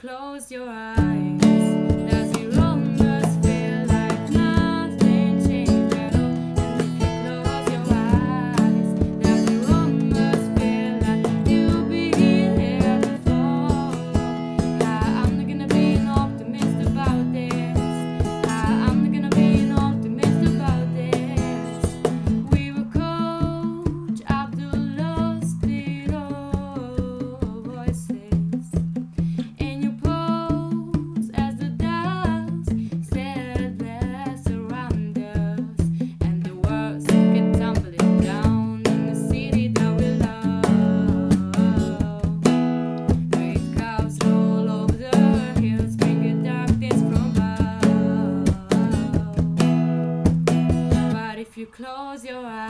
close your eyes. close your eyes.